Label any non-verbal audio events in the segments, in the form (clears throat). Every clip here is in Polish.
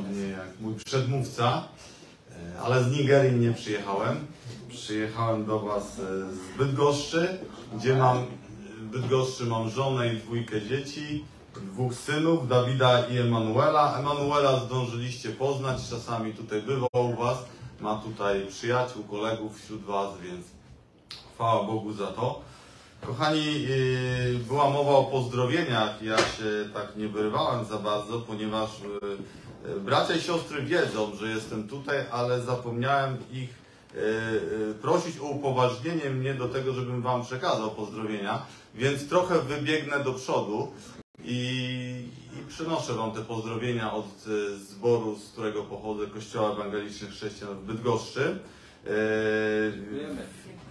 podobnie jak mój przedmówca, e, ale z Nigerii nie przyjechałem. Przyjechałem do Was e, z Bydgoszczy, gdzie mam w Bydgoszczy mam żonę i dwójkę dzieci, dwóch synów, Dawida i Emanuela. Emanuela zdążyliście poznać, czasami tutaj bywał u Was, ma tutaj przyjaciół, kolegów wśród Was, więc chwała Bogu za to. Kochani, yy, była mowa o pozdrowieniach. Ja się tak nie wyrwałem za bardzo, ponieważ yy, bracia i siostry wiedzą, że jestem tutaj, ale zapomniałem ich yy, yy, prosić o upoważnienie mnie do tego, żebym Wam przekazał pozdrowienia, więc trochę wybiegnę do przodu i, i przynoszę Wam te pozdrowienia od yy, zboru, z którego pochodzę, Kościoła Ewangelicznych Chrześcijan w Bydgoszczy.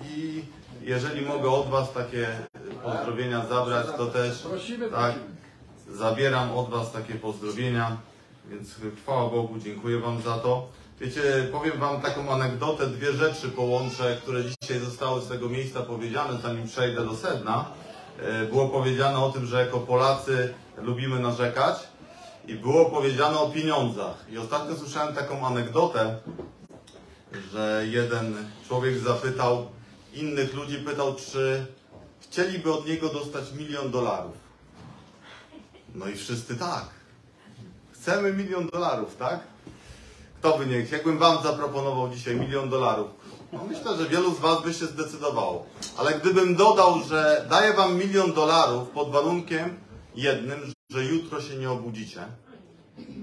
I jeżeli mogę od Was takie pozdrowienia zabrać, to też tak, zabieram od Was takie pozdrowienia, więc chwała Bogu, dziękuję Wam za to. Wiecie, powiem Wam taką anegdotę, dwie rzeczy połączę, które dzisiaj zostały z tego miejsca powiedziane, zanim przejdę do sedna. E, Było powiedziane o tym, że jako Polacy lubimy narzekać i było powiedziane o pieniądzach. I ostatnio słyszałem taką anegdotę, że jeden człowiek zapytał innych ludzi, pytał, czy chcieliby od niego dostać milion dolarów. No i wszyscy tak. Chcemy milion dolarów, tak? Kto by nie chciał? Jakbym wam zaproponował dzisiaj milion dolarów? No myślę, że wielu z was by się zdecydowało. Ale gdybym dodał, że daję wam milion dolarów pod warunkiem jednym, że jutro się nie obudzicie,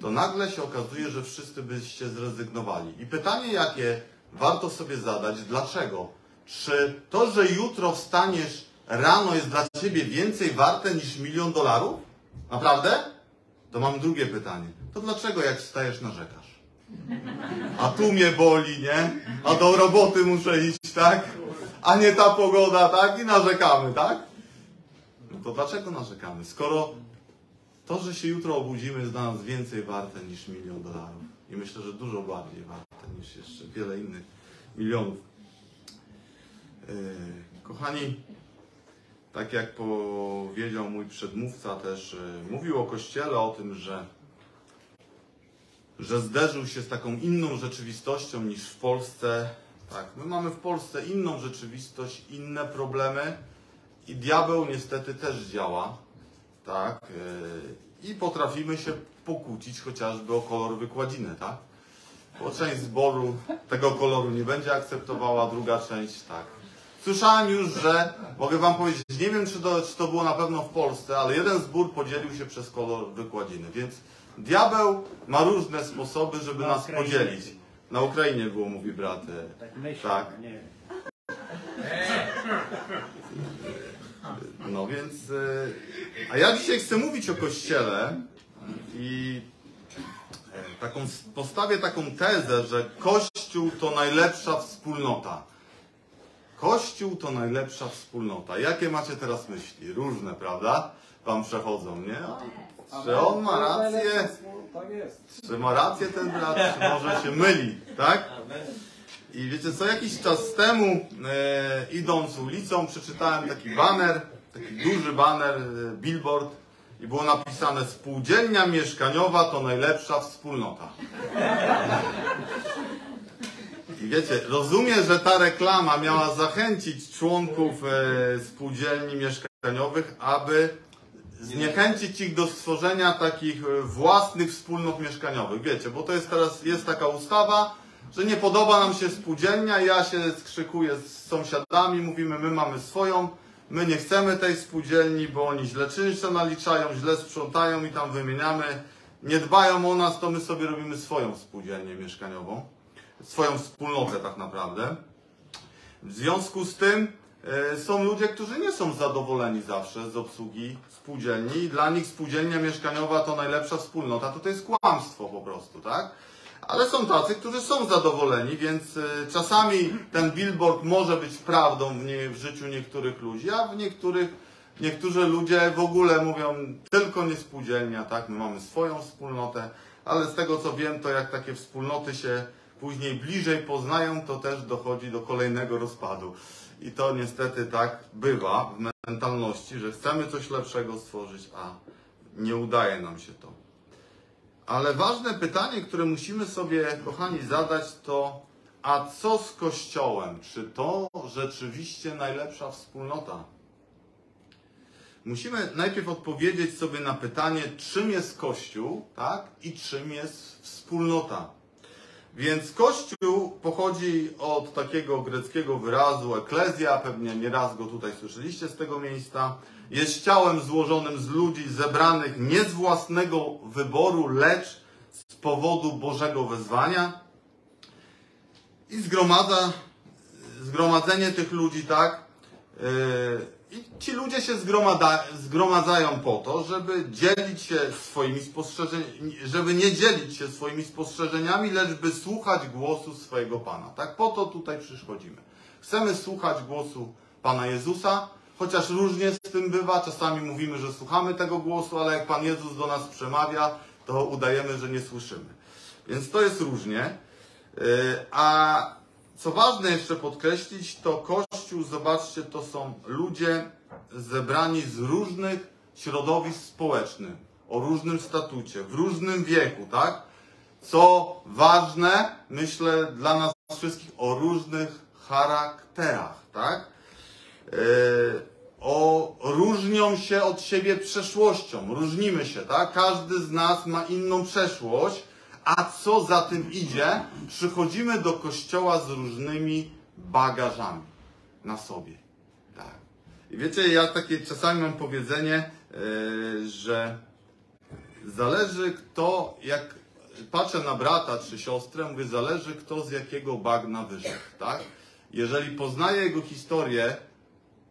to nagle się okazuje, że wszyscy byście zrezygnowali. I pytanie, jakie warto sobie zadać, dlaczego? Czy to, że jutro wstaniesz rano jest dla ciebie więcej warte niż milion dolarów? Naprawdę? To mam drugie pytanie. To dlaczego jak wstajesz narzekasz? A tu mnie boli, nie? A do roboty muszę iść, tak? A nie ta pogoda, tak? I narzekamy, tak? No to dlaczego narzekamy? Skoro to, że się jutro obudzimy jest dla nas więcej warte niż milion dolarów. I myślę, że dużo bardziej warte niż jeszcze wiele innych milionów. Yy, Kochani, tak jak powiedział mój przedmówca też, yy, mówił o Kościele, o tym, że, że zderzył się z taką inną rzeczywistością niż w Polsce. Tak, my mamy w Polsce inną rzeczywistość, inne problemy i diabeł niestety też działa. Tak, yy, i potrafimy się pokłócić chociażby o kolor wykładziny, tak? Bo część zboru tego koloru nie będzie akceptowała, druga część tak. Słyszałem już, że mogę wam powiedzieć, nie wiem czy to, czy to było na pewno w Polsce, ale jeden zbór podzielił się przez kolor wykładziny, więc diabeł ma różne sposoby, żeby Na nas Ukrainie. podzielić. Na Ukrainie było, mówi brat. e, Tak myślę, Tak. nie. No więc. e, A ja dzisiaj chcę mówić o kościele i e, taką, postawię taką tezę, że kościół to najlepsza wspólnota. Kościół to najlepsza wspólnota. Jakie macie teraz myśli? Różne, prawda? Wam przechodzą, nie? Czy on ma rację? Tak. Czy ma rację ten brat, czy może się myli, tak? I wiecie co, jakiś czas temu, e, idąc ulicą, przeczytałem taki baner, taki duży baner, e, billboard i było napisane Spółdzielnia mieszkaniowa to najlepsza wspólnota. Wiecie, rozumiem, że ta reklama miała zachęcić członków e, spółdzielni mieszkaniowych, aby zniechęcić ich do stworzenia takich e, własnych wspólnot mieszkaniowych. Wiecie, bo to jest teraz, jest taka ustawa, że nie podoba nam się spółdzielnia, ja się skrzykuję z sąsiadami, mówimy, my mamy swoją, my nie chcemy tej spółdzielni, bo oni źle czynsze naliczają, źle sprzątają i tam wymieniamy, nie dbają o nas, to my sobie robimy swoją spółdzielnię mieszkaniową, swoją wspólnotę tak naprawdę. W związku z tym e, są ludzie, którzy nie są zadowoleni zawsze z obsługi spółdzielni dla nich spółdzielnia mieszkaniowa to najlepsza wspólnota, to to jest kłamstwo po prostu, tak? Ale są tacy, którzy są zadowoleni, więc e, czasami ten billboard może być prawdą w, nie, w życiu niektórych ludzi, a w niektórych, niektórzy ludzie w ogóle mówią tylko nie spółdzielnia, tak? My mamy swoją wspólnotę, ale z tego co wiem, to jak takie wspólnoty się później bliżej poznają, to też dochodzi do kolejnego rozpadu. I to niestety tak bywa w mentalności, że chcemy coś lepszego stworzyć, a nie udaje nam się to. Ale ważne pytanie, które musimy sobie, kochani, zadać, to a co z Kościołem? Czy to rzeczywiście najlepsza wspólnota? Musimy najpierw odpowiedzieć sobie na pytanie, czym jest Kościół, tak? I czym jest wspólnota. Więc Kościół pochodzi od takiego greckiego wyrazu eklezja, pewnie nieraz go tutaj słyszeliście z tego miejsca. Jest ciałem złożonym z ludzi zebranych nie z własnego wyboru, lecz z powodu Bożego wezwania. I zgromadza, zgromadzenie tych ludzi, tak? Yy, i ci ludzie się zgromadzają po to, żeby dzielić się swoimi spostrzeżeniami, żeby nie dzielić się swoimi spostrzeżeniami, lecz by słuchać głosu swojego Pana. Tak po to tutaj przychodzimy. Chcemy słuchać głosu Pana Jezusa, chociaż różnie z tym bywa. Czasami mówimy, że słuchamy tego głosu, ale jak Pan Jezus do nas przemawia, to udajemy, że nie słyszymy. Więc to jest różnie. Yy, a co ważne jeszcze podkreślić, to Kościół, zobaczcie, to są ludzie zebrani z różnych środowisk społecznych, o różnym statucie, w różnym wieku, tak? Co ważne, myślę, dla nas wszystkich, o różnych charakterach, tak? Yy, o, różnią się od siebie przeszłością, różnimy się, tak? Każdy z nas ma inną przeszłość, a co za tym idzie, przychodzimy do kościoła z różnymi bagażami na sobie. Tak. I wiecie, ja takie czasami mam powiedzenie, yy, że zależy kto, jak patrzę na brata czy siostrę, mówię, zależy kto z jakiego bagna wyszedł, tak? Jeżeli poznaję jego historię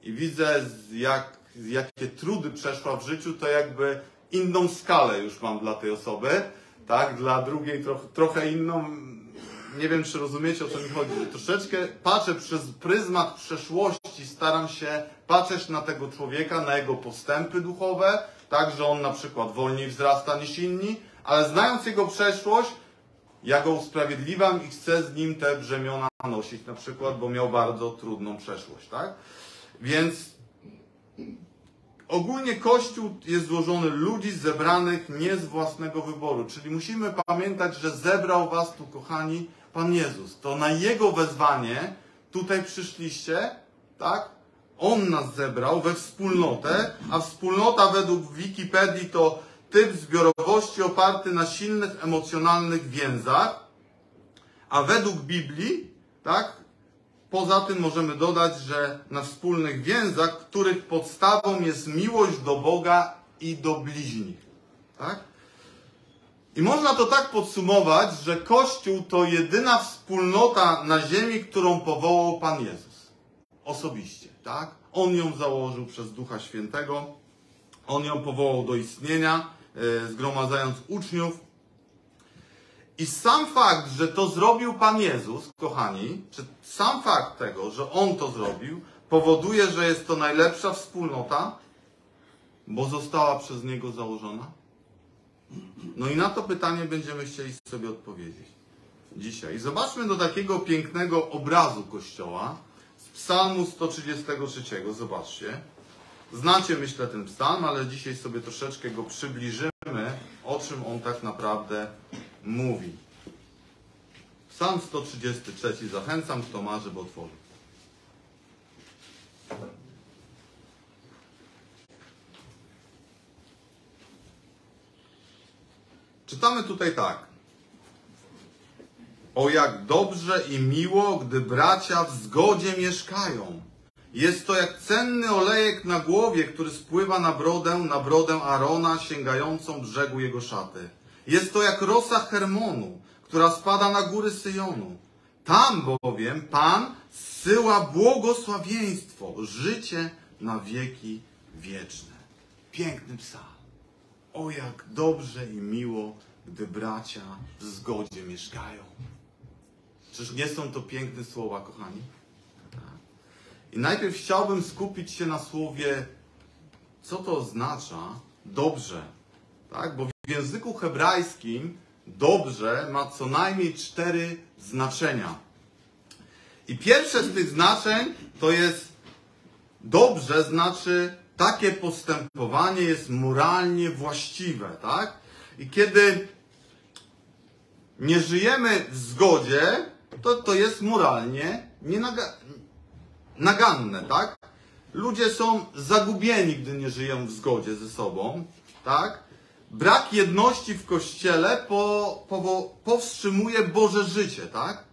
i widzę, jak, jakie trudy przeszła w życiu, to jakby inną skalę już mam dla tej osoby tak? Dla drugiej trochę, trochę inną. Nie wiem, czy rozumiecie, o co mi chodzi. Troszeczkę patrzę przez pryzmat przeszłości, staram się patrzeć na tego człowieka, na jego postępy duchowe, tak, że on na przykład wolniej wzrasta niż inni, ale znając jego przeszłość, ja go usprawiedliwiam i chcę z nim te brzemiona nosić, na przykład, bo miał bardzo trudną przeszłość, tak? Więc Ogólnie Kościół jest złożony ludzi zebranych nie z własnego wyboru, czyli musimy pamiętać, że zebrał was tu, kochani, Pan Jezus. To na Jego wezwanie tutaj przyszliście, tak? On nas zebrał we wspólnotę, a wspólnota według Wikipedii to typ zbiorowości oparty na silnych emocjonalnych więzach, a według Biblii, tak? Poza tym możemy dodać, że na wspólnych więzach, których podstawą jest miłość do Boga i do bliźnich. Tak? I można to tak podsumować, że Kościół to jedyna wspólnota na ziemi, którą powołał Pan Jezus. Osobiście, tak? On ją założył przez Ducha Świętego. On ją powołał do istnienia, e, zgromadzając uczniów, i sam fakt, że to zrobił Pan Jezus, kochani, czy sam fakt tego, że On to zrobił, powoduje, że jest to najlepsza wspólnota, bo została przez Niego założona? No i na to pytanie będziemy chcieli sobie odpowiedzieć dzisiaj. Zobaczmy do takiego pięknego obrazu Kościoła z Psalmu 133. Zobaczcie. Znacie, myślę, ten psalm, ale dzisiaj sobie troszeczkę go przybliżymy, o czym on tak naprawdę mówi. Psalm 133. Zachęcam, kto ma, żeby otworzył. Czytamy tutaj tak. O jak dobrze i miło, gdy bracia w zgodzie mieszkają. Jest to jak cenny olejek na głowie, który spływa na brodę, na brodę Arona, sięgającą brzegu jego szaty. Jest to jak rosa Hermonu, która spada na góry Syjonu. Tam bowiem Pan zsyła błogosławieństwo, życie na wieki wieczne. Piękny psalm. O jak dobrze i miło, gdy bracia w zgodzie mieszkają. Czyż nie są to piękne słowa, kochani? I najpierw chciałbym skupić się na słowie, co to oznacza dobrze. Tak? Bo w języku hebrajskim dobrze ma co najmniej cztery znaczenia. I pierwsze z tych znaczeń to jest dobrze, znaczy takie postępowanie jest moralnie właściwe, tak? I kiedy nie żyjemy w zgodzie, to to jest moralnie naganne, tak? Ludzie są zagubieni, gdy nie żyją w zgodzie ze sobą, tak? Brak jedności w kościele po, po, powstrzymuje Boże życie, tak?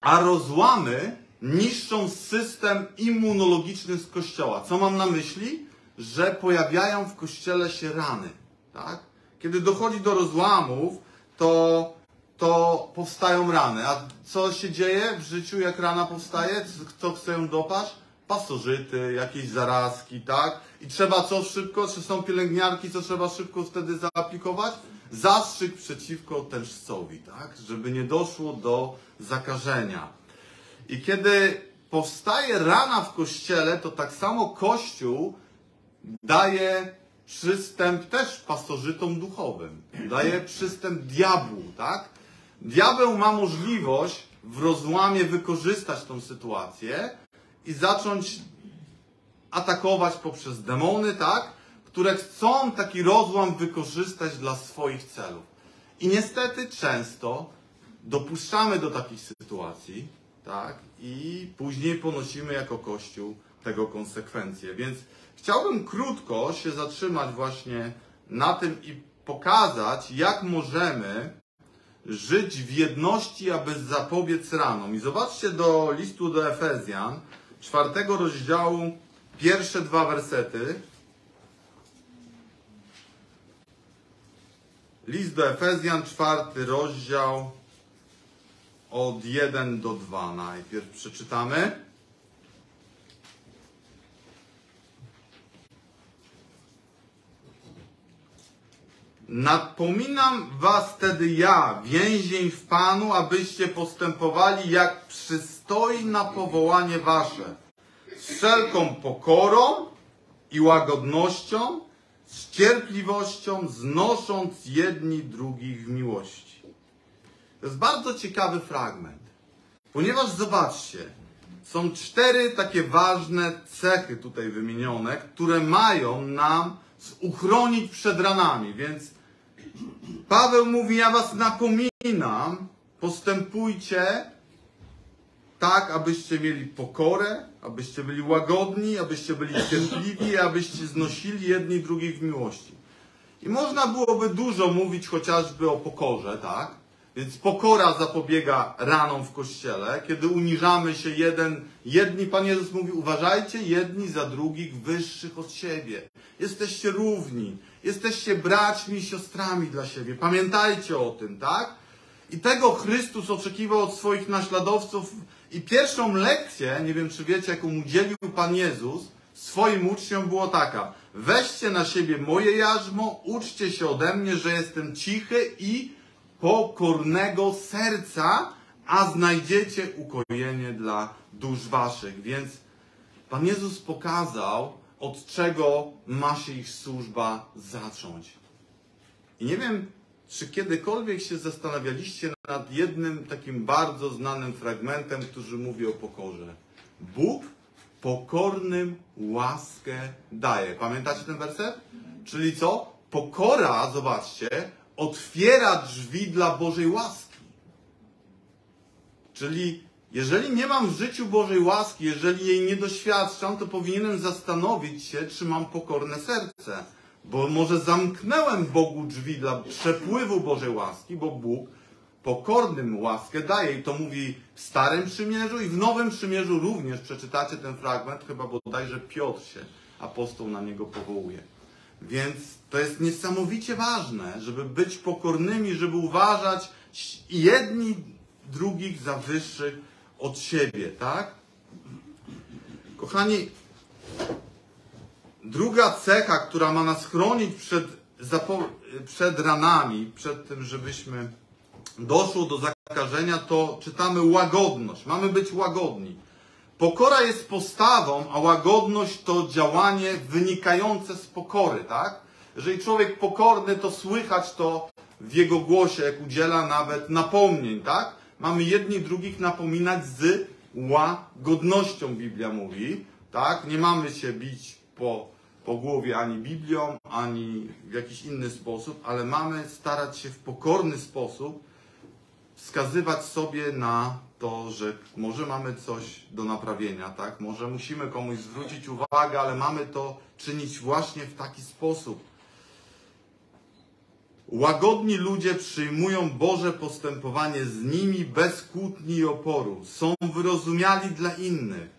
A rozłamy niszczą system immunologiczny z kościoła. Co mam na myśli? Że pojawiają w kościele się rany, tak? Kiedy dochodzi do rozłamów, to, to powstają rany. A co się dzieje w życiu, jak rana powstaje? Kto chce ją dopaść? Pasożyty, jakieś zarazki, tak? I trzeba co szybko? Czy są pielęgniarki, co trzeba szybko wtedy zaaplikować? Zastrzyk przeciwko tężcowi, tak? Żeby nie doszło do zakażenia. I kiedy powstaje rana w kościele, to tak samo Kościół daje przystęp też pasożytom duchowym. Daje przystęp diabłu, tak? Diabeł ma możliwość w rozłamie wykorzystać tą sytuację i zacząć atakować poprzez demony, tak? Które chcą taki rozłam wykorzystać dla swoich celów. I niestety często dopuszczamy do takich sytuacji, tak? I później ponosimy jako Kościół tego konsekwencje. Więc chciałbym krótko się zatrzymać właśnie na tym i pokazać, jak możemy żyć w jedności, aby zapobiec ranom. I zobaczcie do listu do Efezjan, czwartego rozdziału, pierwsze dwa wersety. List do Efezjan, czwarty rozdział, od 1 do 2 najpierw przeczytamy. Napominam was wtedy ja, więzień w Panu, abyście postępowali jak przystoi na powołanie wasze, z wszelką pokorą i łagodnością, z cierpliwością, znosząc jedni drugich w miłości. To jest bardzo ciekawy fragment, ponieważ zobaczcie, są cztery takie ważne cechy tutaj wymienione, które mają nam uchronić przed ranami, więc Paweł mówi, ja was napominam, postępujcie tak, abyście mieli pokorę, abyście byli łagodni, abyście byli cierpliwi, abyście znosili jedni drugich w miłości. I można byłoby dużo mówić chociażby o pokorze, tak? Więc pokora zapobiega ranom w kościele, kiedy uniżamy się jeden, jedni, Pan Jezus mówi, uważajcie jedni za drugich wyższych od siebie. Jesteście równi, jesteście braćmi i siostrami dla siebie. Pamiętajcie o tym, tak? I tego Chrystus oczekiwał od swoich naśladowców. I pierwszą lekcję, nie wiem czy wiecie, jaką udzielił Pan Jezus swoim uczniom, było taka. Weźcie na siebie moje jarzmo, uczcie się ode mnie, że jestem cichy i pokornego serca, a znajdziecie ukojenie dla dusz waszych. Więc Pan Jezus pokazał, od czego ma się ich służba zacząć. I nie wiem, czy kiedykolwiek się zastanawialiście nad jednym takim bardzo znanym fragmentem, który mówi o pokorze. Bóg pokornym łaskę daje. Pamiętacie ten werset? Czyli co? Pokora, zobaczcie, otwiera drzwi dla Bożej łaski. Czyli jeżeli nie mam w życiu Bożej łaski, jeżeli jej nie doświadczam, to powinienem zastanowić się, czy mam pokorne serce. Bo może zamknąłem Bogu drzwi dla przepływu Bożej łaski, bo Bóg pokornym łaskę daje. I to mówi w Starym Przymierzu i w Nowym Przymierzu również. Przeczytacie ten fragment, chyba bodajże Piotr się, apostoł, na niego powołuje. Więc to jest niesamowicie ważne, żeby być pokornymi, żeby uważać jedni drugich za wyższych od siebie, tak? Kochani, druga cecha, która ma nas chronić przed, przed ranami, przed tym, żebyśmy doszło do zakażenia, to czytamy łagodność. Mamy być łagodni. Pokora jest postawą, a łagodność to działanie wynikające z pokory, tak? Jeżeli człowiek pokorny, to słychać to w jego głosie, jak udziela nawet napomnień, tak? Mamy jedni drugich napominać z łagodnością, Biblia mówi, tak? Nie mamy się bić po po głowie ani Biblią, ani w jakiś inny sposób, ale mamy starać się w pokorny sposób wskazywać sobie na to, że może mamy coś do naprawienia, tak? Może musimy komuś zwrócić uwagę, ale mamy to czynić właśnie w taki sposób. Łagodni ludzie przyjmują Boże postępowanie z nimi bez kłótni i oporu. Są wyrozumiali dla innych.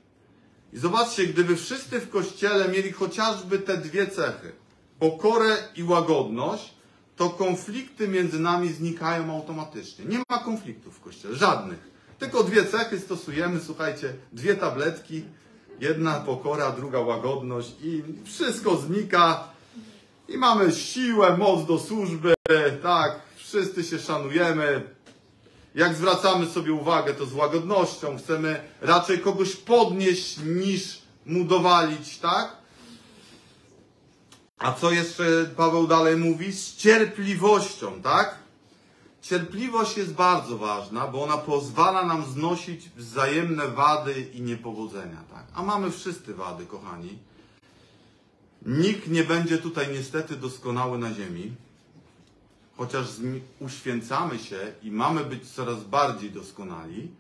I zobaczcie, gdyby wszyscy w kościele mieli chociażby te dwie cechy, pokorę i łagodność, to konflikty między nami znikają automatycznie. Nie ma konfliktów w kościele, żadnych. Tylko dwie cechy stosujemy, słuchajcie, dwie tabletki, jedna pokora, druga łagodność i wszystko znika i mamy siłę, moc do służby, tak, wszyscy się szanujemy. Jak zwracamy sobie uwagę, to z łagodnością. Chcemy raczej kogoś podnieść niż mu dowalić, tak? A co jeszcze Paweł dalej mówi? Z cierpliwością, tak? Cierpliwość jest bardzo ważna, bo ona pozwala nam znosić wzajemne wady i niepowodzenia, tak? A mamy wszyscy wady, kochani. Nikt nie będzie tutaj niestety doskonały na ziemi, chociaż uświęcamy się i mamy być coraz bardziej doskonali,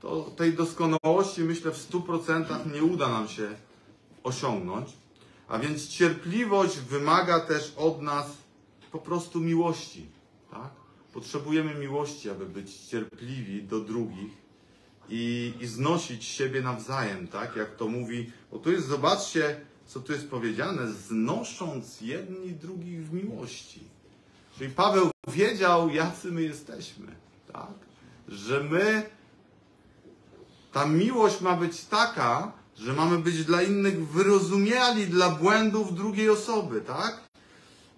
to tej doskonałości myślę w 100% nie uda nam się osiągnąć. A więc cierpliwość wymaga też od nas po prostu miłości. Tak? Potrzebujemy miłości, aby być cierpliwi do drugich i, i znosić siebie nawzajem, tak? Jak to mówi, bo tu jest, zobaczcie, co tu jest powiedziane, znosząc jedni drugich w miłości. Czyli Paweł wiedział, jacy my jesteśmy, tak? Że my, ta miłość ma być taka, że mamy być dla innych wyrozumiali dla błędów drugiej osoby, tak?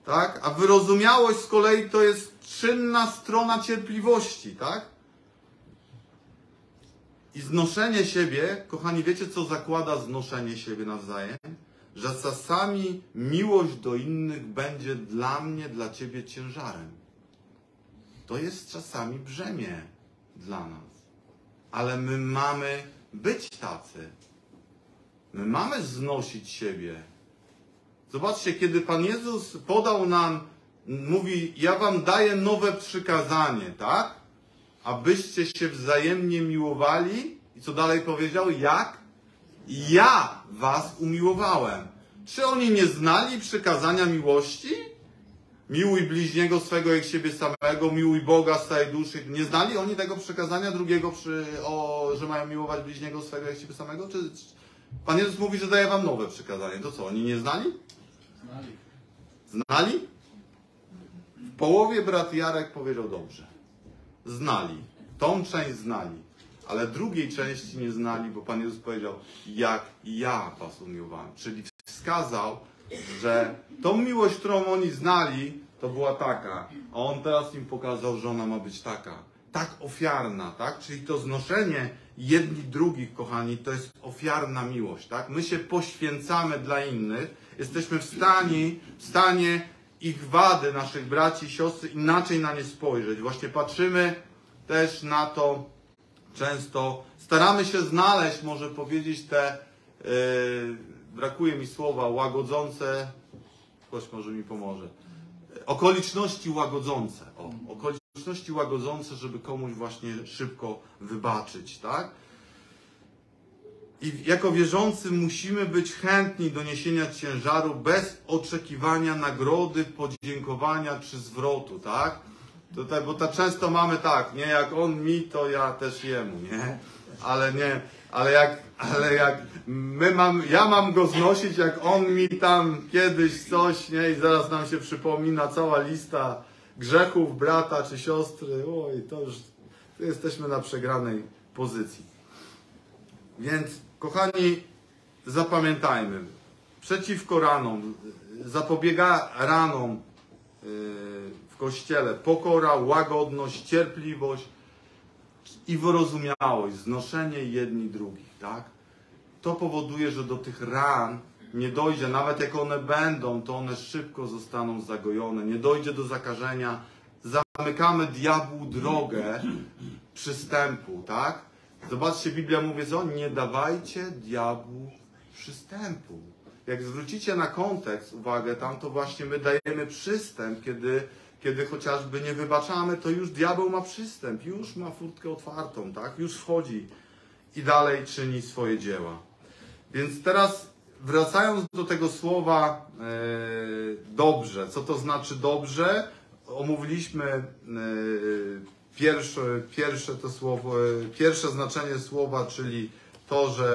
Tak? A wyrozumiałość z kolei to jest czynna strona cierpliwości, tak? I znoszenie siebie, kochani, wiecie co zakłada znoszenie siebie nawzajem? Że czasami miłość do innych będzie dla mnie, dla ciebie ciężarem. To jest czasami brzemię dla nas. Ale my mamy być tacy. My mamy znosić siebie. Zobaczcie, kiedy Pan Jezus podał nam, mówi, ja wam daję nowe przykazanie, tak? Abyście się wzajemnie miłowali. I co dalej powiedział? Jak? Ja was umiłowałem. Czy oni nie znali przykazania miłości? Miłuj bliźniego swego jak siebie samego, miłuj Boga z całej duszy. Nie znali oni tego przykazania drugiego, przy, o, że mają miłować bliźniego swego jak siebie samego? Czy, Pan Jezus mówi, że daje wam nowe przykazanie. To co, oni nie znali? Znali. Znali? Połowie brat Jarek powiedział dobrze. Znali. Tą część znali. Ale drugiej części nie znali, bo Pan Jezus powiedział, jak ja was umiłowałem. Czyli wskazał, że tą miłość, którą oni znali, to była taka. A On teraz im pokazał, że ona ma być taka. Tak ofiarna, tak? Czyli to znoszenie jedni drugich, kochani, to jest ofiarna miłość, tak? My się poświęcamy dla innych, jesteśmy w stanie, w stanie ich wady, naszych braci siostry, inaczej na nie spojrzeć. Właśnie patrzymy też na to często, staramy się znaleźć, może powiedzieć, te, yy, brakuje mi słowa, łagodzące, ktoś może mi pomoże, okoliczności łagodzące. O, okoliczności łagodzące, żeby komuś właśnie szybko wybaczyć, tak? I jako wierzący musimy być chętni do niesienia ciężaru bez oczekiwania nagrody, podziękowania czy zwrotu, tak? Tutaj, bo ta często mamy tak, nie? Jak on mi, to ja też jemu, nie? Ale nie, ale jak, ale jak my mam, ja mam go znosić, jak on mi tam kiedyś coś, nie? I zaraz nam się przypomina cała lista grzechów brata czy siostry. Oj, to już jesteśmy na przegranej pozycji. Więc, kochani, zapamiętajmy. Przeciwko ranom, zapobiega ranom yy, w kościele pokora, łagodność, cierpliwość i wyrozumiałość, znoszenie jedni drugich, tak? To powoduje, że do tych ran nie dojdzie, nawet jak one będą, to one szybko zostaną zagojone, nie dojdzie do zakażenia. Zamykamy diabłu drogę przystępu, tak? Zobaczcie, Biblia mówi co? Nie dawajcie diabłu przystępu. jak zwrócicie na kontekst uwagę tam, to właśnie my dajemy przystęp, kiedy, kiedy chociażby nie wybaczamy, to już diabeł ma przystęp, już ma furtkę otwartą, tak? Już wchodzi i dalej czyni swoje dzieła. Więc teraz wracając do tego słowa e, dobrze, co to znaczy dobrze? Omówiliśmy e, pierwsze, pierwsze to słowo, e, pierwsze znaczenie słowa, czyli to, że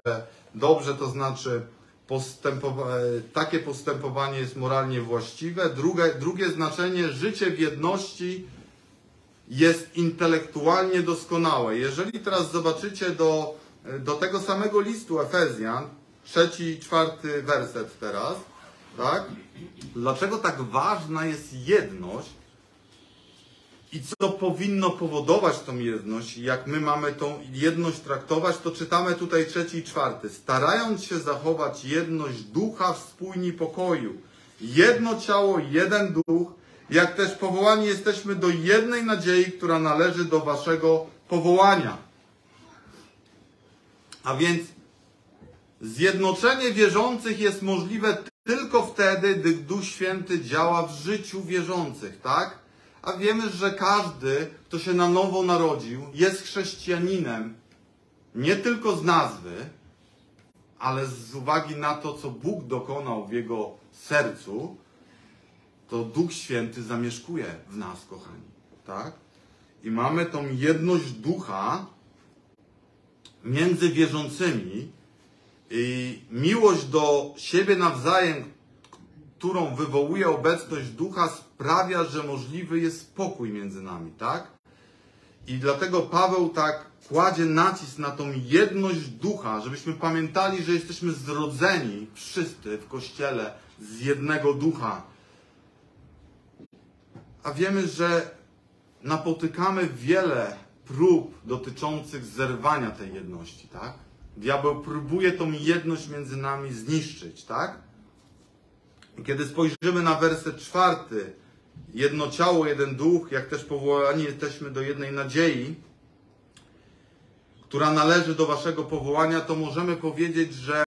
dobrze to znaczy postępowa- e, takie postępowanie jest moralnie właściwe. Drugie, drugie znaczenie życie w jedności jest intelektualnie doskonałe. Jeżeli teraz zobaczycie do, do tego samego listu Efezjan, trzeci i czwarty werset teraz, tak? Dlaczego tak ważna jest jedność i co powinno powodować tą jedność jak my mamy tą jedność traktować, to czytamy tutaj trzeci i czwarty. Starając się zachować jedność ducha w spójni pokoju. Jedno ciało, jeden duch, jak też powołani jesteśmy do jednej nadziei, która należy do waszego powołania. A więc Zjednoczenie wierzących jest możliwe tylko wtedy, gdy Duch Święty działa w życiu wierzących, tak? A wiemy, że każdy, kto się na nowo narodził, jest chrześcijaninem nie tylko z nazwy, ale z uwagi na to, co Bóg dokonał w jego sercu, to Duch Święty zamieszkuje w nas, kochani, tak? I mamy tą jedność ducha między wierzącymi, i miłość do siebie nawzajem, którą wywołuje obecność ducha, sprawia, że możliwy jest spokój między nami, tak? I dlatego Paweł tak kładzie nacisk na tą jedność ducha, żebyśmy pamiętali, że jesteśmy zrodzeni wszyscy w kościele z jednego ducha. A wiemy, że napotykamy wiele prób dotyczących zerwania tej jedności, tak? Diabeł próbuje tą jedność między nami zniszczyć, tak? Kiedy spojrzymy na werset czwarty, jedno ciało, jeden duch, jak też powołani jesteśmy do jednej nadziei, która należy do waszego powołania, to możemy powiedzieć, że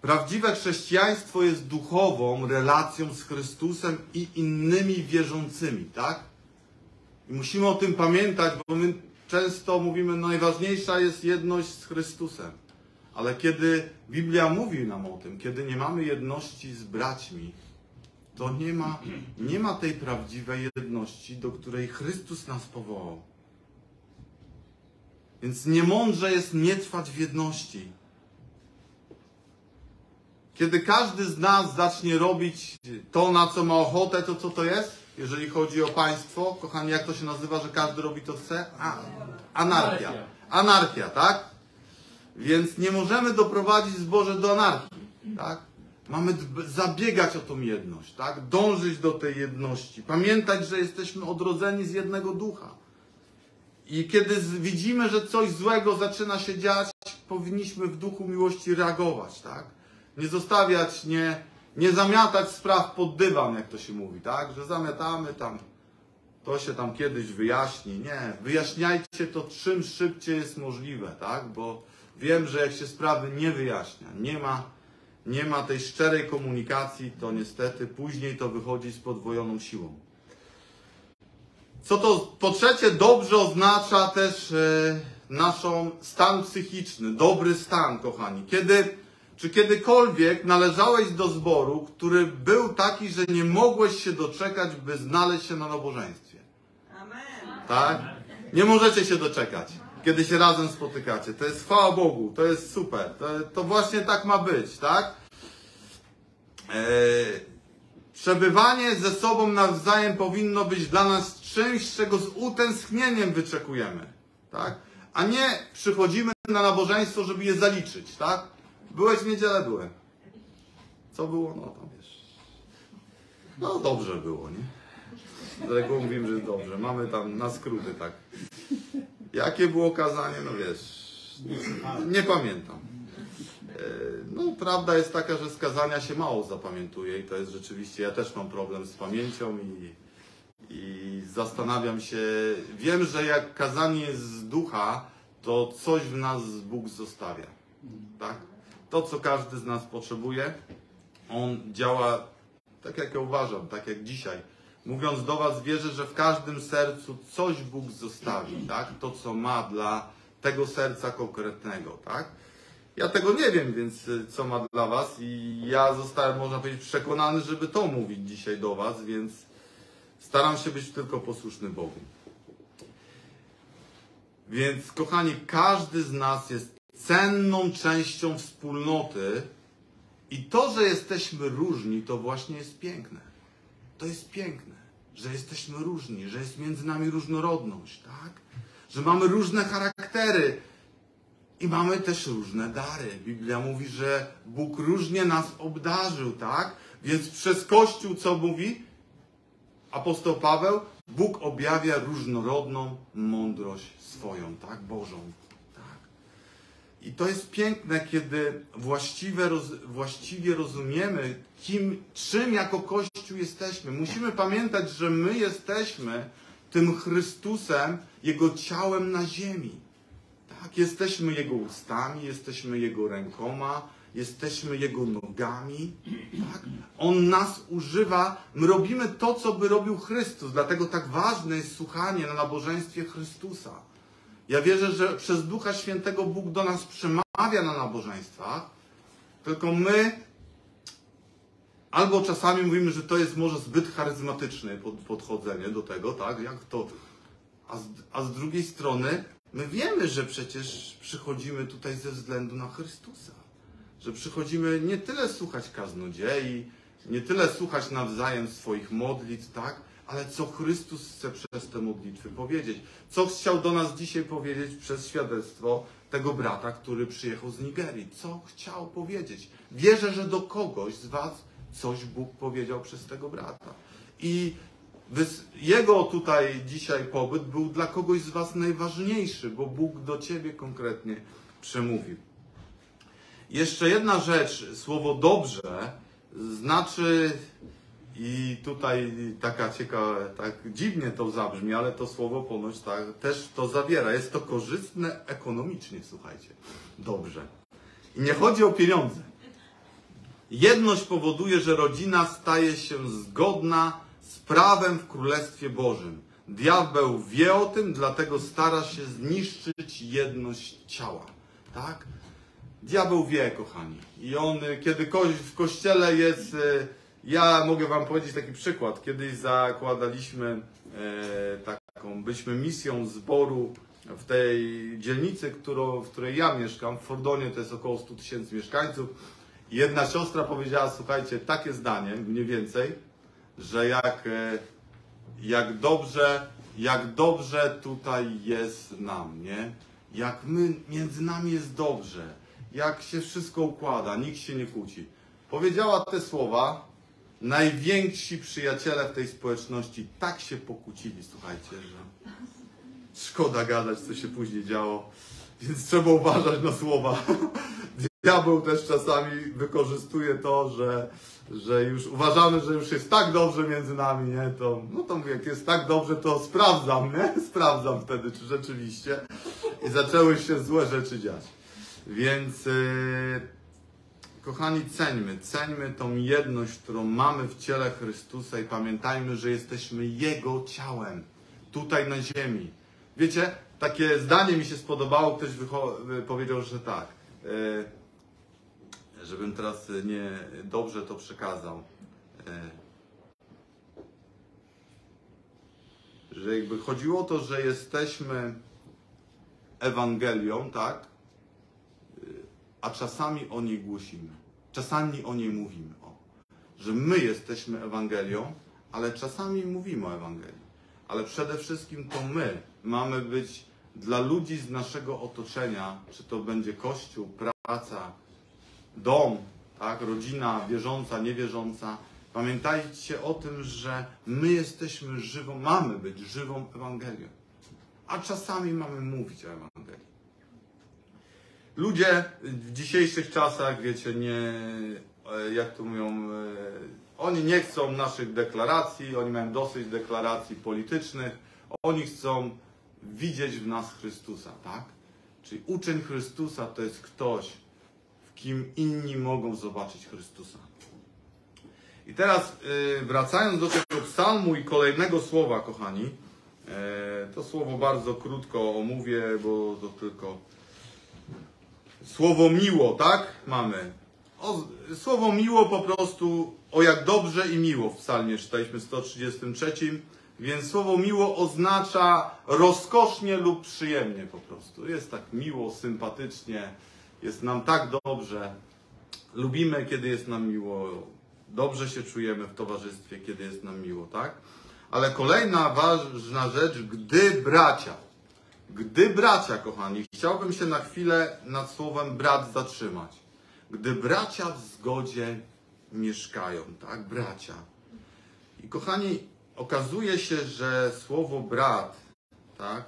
prawdziwe chrześcijaństwo jest duchową relacją z Chrystusem i innymi wierzącymi, tak? I musimy o tym pamiętać, bo my często mówimy, najważniejsza jest jedność z Chrystusem. Ale kiedy Biblia mówi nam o tym, kiedy nie mamy jedności z braćmi, to nie ma, nie ma tej prawdziwej jedności, do której Chrystus nas powołał. Więc niemądrze jest nie trwać w jedności. Kiedy każdy z nas zacznie robić to, na co ma ochotę, to co to jest? jeżeli chodzi o państwo. Kochani, jak to się nazywa, że każdy robi to chce? A, anarchia. Anarchia, tak? Więc nie możemy doprowadzić zboże do anarchii, tak? Mamy zabiegać o tą jedność, tak? Dążyć do tej jedności. Pamiętać, że jesteśmy odrodzeni z jednego ducha. I kiedy widzimy, że coś złego zaczyna się dziać, powinniśmy w duchu miłości reagować, tak? Nie zostawiać, nie, nie zamiatać spraw pod dywan, jak to się mówi, tak? Że zamiatamy tam, to się tam kiedyś wyjaśni. Nie, wyjaśniajcie to czym szybciej jest możliwe, tak? Bo wiem, że jak się sprawy nie wyjaśnia, nie ma, nie ma tej szczerej komunikacji, to niestety później to wychodzi z podwojoną siłą. Co to po trzecie dobrze oznacza też yy, naszą stan psychiczny, dobry stan, kochani. Kiedy czy kiedykolwiek należałeś do zboru, który był taki, że nie mogłeś się doczekać, by znaleźć się na nabożeństwie? Amen. Tak? Nie możecie się doczekać, kiedy się razem spotykacie. To jest chwała Bogu, to jest super. To, to właśnie tak ma być, tak? Eee, przebywanie ze sobą nawzajem powinno być dla nas czymś, czego z utęsknieniem wyczekujemy, tak? A nie przychodzimy na nabożeństwo, żeby je zaliczyć, tak? Byłeś w niedzielę? Byłem. Co było? No tam wiesz. No dobrze było, nie? Z reguły mówimy, że dobrze. Mamy tam na skróty tak. Jakie było kazanie? No wiesz. Nie pamiętam. E, no, prawda jest taka, że z kazania się mało zapamiętuje i to jest rzeczywiście, ja też mam problem z pamięcią i, i zastanawiam się, wiem, że jak kazanie z ducha, to coś w nas Bóg zostawia. Tak? To, co każdy z nas potrzebuje, on działa tak, jak ja uważam, tak jak dzisiaj. Mówiąc do Was, wierzę, że w każdym sercu coś Bóg zostawi, tak? To, co ma dla tego serca konkretnego, tak? Ja tego nie wiem, więc y, co ma dla Was i ja zostałem, można powiedzieć, przekonany, żeby to mówić dzisiaj do Was, więc staram się być tylko posłuszny Bogu. Więc, kochani, każdy z nas jest cenną częścią wspólnoty i to, że jesteśmy różni, to właśnie jest piękne. To jest piękne, że jesteśmy różni, że jest między nami różnorodność, tak? Że mamy różne charaktery i mamy też różne dary. Biblia mówi, że Bóg różnie nas obdarzył, tak? Więc przez Kościół co mówi? Apostoł Paweł, Bóg objawia różnorodną mądrość swoją, tak? Bożą. I to jest piękne, kiedy właściwe, właściwie rozumiemy, kim, czym jako Kościół jesteśmy. Musimy pamiętać, że my jesteśmy tym Chrystusem, Jego ciałem na ziemi. Tak, jesteśmy Jego ustami, jesteśmy Jego rękoma, jesteśmy Jego nogami. Tak? On nas używa, my robimy to, co by robił Chrystus. Dlatego tak ważne jest słuchanie na nabożeństwie Chrystusa. Ja wierzę, że przez Ducha Świętego Bóg do nas przemawia na nabożeństwach, tylko my albo czasami mówimy, że to jest może zbyt charyzmatyczne podchodzenie do tego, tak? Jak to. A z, a z drugiej strony my wiemy, że przecież przychodzimy tutaj ze względu na Chrystusa że przychodzimy nie tyle słuchać kaznodziei, nie tyle słuchać nawzajem swoich modlitw, tak? Ale co Chrystus chce przez te modlitwy powiedzieć? Co chciał do nas dzisiaj powiedzieć przez świadectwo tego brata, który przyjechał z Nigerii? Co chciał powiedzieć? Wierzę, że do kogoś z Was coś Bóg powiedział przez tego brata. I jego tutaj dzisiaj pobyt był dla kogoś z Was najważniejszy, bo Bóg do Ciebie konkretnie przemówił. Jeszcze jedna rzecz, słowo dobrze znaczy i tutaj taka ciekawa, tak dziwnie to zabrzmi, ale to słowo ponoć tak też to zawiera. Jest to korzystne ekonomicznie, słuchajcie. Dobrze. I nie chodzi o pieniądze. Jedność powoduje, że rodzina staje się zgodna z prawem w Królestwie Bożym. Diabeł wie o tym, dlatego stara się zniszczyć jedność ciała. Tak? Diabeł wie, kochani. I on, kiedy w kościele jest, y, ja mogę wam powiedzieć taki przykład. Kiedyś zakładaliśmy e, taką, byliśmy misją zboru w tej dzielnicy, którą, w której ja mieszkam. W Fordonie to jest około 100 tysięcy mieszkańców. Jedna siostra powiedziała, słuchajcie, takie zdanie, mniej więcej, że jak, e, jak dobrze, jak dobrze tutaj jest nam, nie? Jak my, między nami jest dobrze jak się wszystko układa, nikt się nie kłóci. Powiedziała te słowa, najwięksi przyjaciele w tej społeczności tak się pokłócili, słuchajcie, że szkoda gadać, co się później działo, więc trzeba uważać na słowa. Diabeł też czasami wykorzystuje to, że, że już uważamy, że już jest tak dobrze między nami, nie? To, no to mówię, jak jest tak dobrze, to sprawdzam, nie? (laughs) Sprawdzam wtedy, czy rzeczywiście. I zaczęły się złe rzeczy dziać. Więc yy, kochani, ceńmy, ceńmy tą jedność, którą mamy w ciele Chrystusa i pamiętajmy, że jesteśmy Jego ciałem tutaj na ziemi. Wiecie, takie zdanie mi się spodobało, ktoś powiedział, że tak, yy, żebym teraz nie dobrze to przekazał. Yy, że jakby chodziło o to, że jesteśmy Ewangelią, tak? A czasami o niej głosimy. Czasami o niej mówimy. O, że my jesteśmy Ewangelią, ale czasami mówimy o Ewangelii. Ale przede wszystkim to my mamy być dla ludzi z naszego otoczenia, czy to będzie kościół, praca, dom, tak, rodzina wierząca, niewierząca. Pamiętajcie o tym, że my jesteśmy żywą, mamy być żywą Ewangelią. A czasami mamy mówić o Ewangelii. Ludzie w dzisiejszych czasach, wiecie, nie, e, jak to mówią, e, oni nie chcą naszych deklaracji, oni mają dosyć deklaracji politycznych, oni chcą widzieć w nas Chrystusa, tak? Czyli uczeń Chrystusa to jest ktoś, kim inni mogą zobaczyć Chrystusa. I teraz y, wracając do tego psalmu i kolejnego słowa, kochani, e, to słowo bardzo krótko omówię, bo to tylko słowo miło, tak? Mamy. O, słowo miło po prostu o jak dobrze i miło w psalmie czytaliśmy 133, więc słowo miło oznacza rozkosznie lub przyjemnie po prostu. Jest tak miło, sympatycznie, jest nam tak dobrze. Lubimy, kiedy jest nam miło. Dobrze się czujemy w towarzystwie, kiedy jest nam miło, tak? Ale kolejna ważna rzecz, gdy bracia. Gdy bracia, kochani, chciałbym się na chwilę nad słowem brat zatrzymać. Gdy bracia w zgodzie mieszkają, tak? Bracia. I kochani, okazuje się, że słowo brat, tak?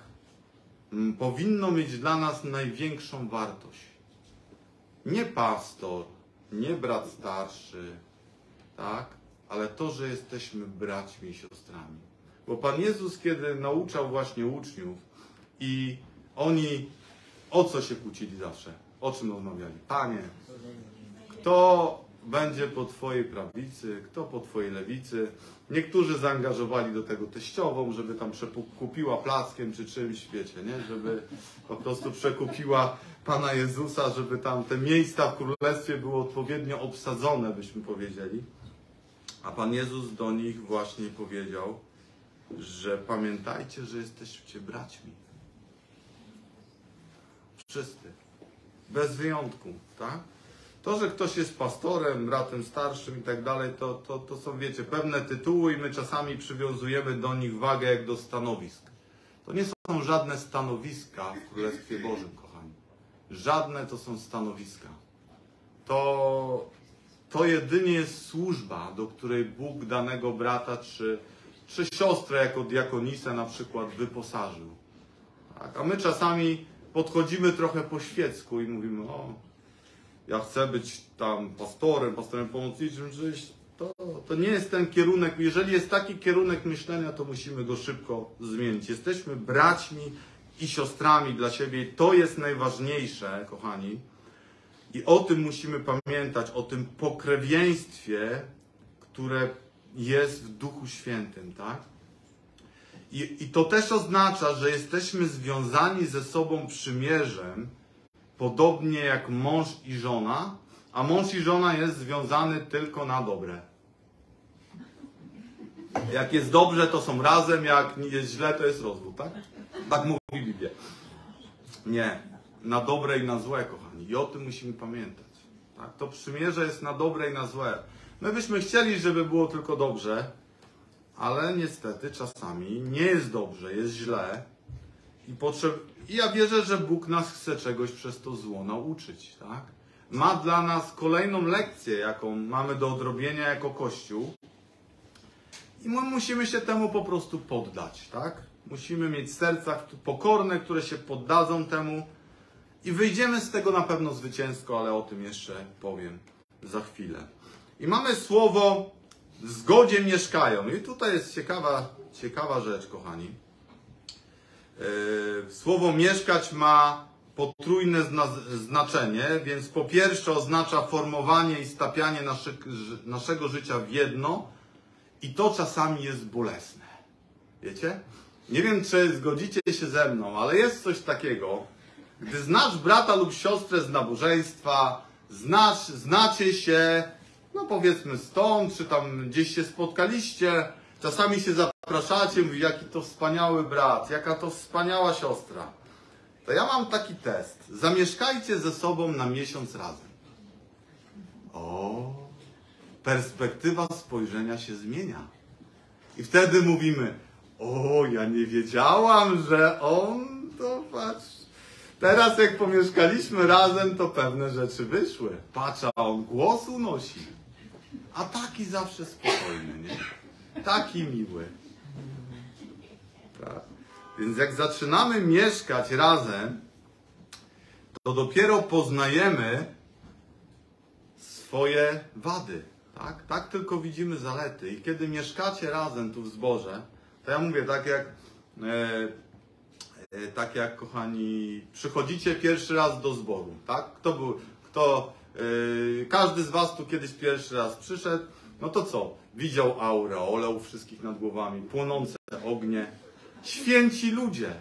Powinno mieć dla nas największą wartość. Nie pastor, nie brat starszy, tak? Ale to, że jesteśmy braćmi i siostrami. Bo Pan Jezus, kiedy nauczał właśnie uczniów i oni o co się kłócili zawsze? O czym rozmawiali? Panie, kto będzie po Twojej prawicy, kto po Twojej lewicy. Niektórzy zaangażowali do tego teściową, żeby tam przekupiła plackiem czy czymś, wiecie, nie? Żeby po prostu przekupiła Pana Jezusa, żeby tam te miejsca w Królestwie były odpowiednio obsadzone, byśmy powiedzieli. A Pan Jezus do nich właśnie powiedział, że pamiętajcie, że jesteście braćmi. Wszyscy. Bez wyjątku, tak? To, że ktoś jest pastorem, bratem starszym i tak dalej, to, to, to są, wiecie, pewne tytuły i my czasami przywiązujemy do nich wagę jak do stanowisk. To nie są żadne stanowiska w Królestwie Bożym, kochani. Żadne to są stanowiska. To, to jedynie jest służba, do której Bóg danego brata czy, czy siostrę jako diakonisę na przykład wyposażył. Tak? A my czasami podchodzimy trochę po świecku i mówimy, o, ja chcę być tam pastorem, pastorem pomocniczym, czyś, to, to nie jest ten kierunek. Jeżeli jest taki kierunek myślenia, to musimy go szybko zmienić. Jesteśmy braćmi i siostrami dla siebie i to jest najważniejsze, kochani. I o tym musimy pamiętać, o tym pokrewieństwie, które jest w Duchu Świętym, tak? I, I to też oznacza, że jesteśmy związani ze sobą przymierzem, podobnie jak mąż i żona, a mąż i żona jest związany tylko na dobre. Jak jest dobrze, to są razem, jak jest źle, to jest rozwód, tak? Tak mówi Biblia. Nie, na dobre i na złe, kochani. I o tym musimy pamiętać. Tak? To przymierze jest na dobre i na złe. My byśmy chcieli, żeby było tylko dobrze, ale niestety czasami nie jest dobrze, jest źle. I, potrzeb... Ja wierzę, że Bóg nas chce czegoś przez to zło nauczyć, tak? Ma dla nas kolejną lekcję, jaką mamy do odrobienia jako Kościół. I my musimy się temu po prostu poddać, tak? Musimy mieć serca pokorne, które się poddadzą temu i wyjdziemy z tego na pewno zwycięsko, ale o tym jeszcze powiem za chwilę. I mamy słowo w zgodzie mieszkają. I tutaj jest ciekawa, ciekawa rzecz, kochani. Yy, Słowo mieszkać ma potrójne zna znaczenie, więc po pierwsze oznacza formowanie i stapianie naszego życia w jedno i to czasami jest bolesne. Wiecie? Nie wiem, czy zgodzicie się ze mną, ale jest coś takiego, gdy znasz brata lub siostrę z nabożeństwa, znasz, znacie się, no powiedzmy stąd, czy tam gdzieś się spotkaliście, czasami się zapraszacie, mówi, jaki to wspaniały brat, jaka to wspaniała siostra. To ja mam taki test. Zamieszkajcie ze sobą na miesiąc razem. O, perspektywa spojrzenia się zmienia. I wtedy mówimy, o, ja nie wiedziałam, że on to patrz. Teraz jak pomieszkaliśmy razem, to pewne rzeczy wyszły. Patrz, a on głos unosi. A taki zawsze spokojny, nie? Taki miły. Tak. Więc jak zaczynamy mieszkać razem, to dopiero poznajemy swoje wady. Tak? tak tylko widzimy zalety. I kiedy mieszkacie razem tu w zborze, to ja mówię tak jak, e, e, tak jak kochani, przychodzicie pierwszy raz do zboru. Tak? Kto, był, kto każdy z Was tu kiedyś pierwszy raz przyszedł, no to co? Widział aurę, olał wszystkich nad głowami, płonące ognie. Święci ludzie.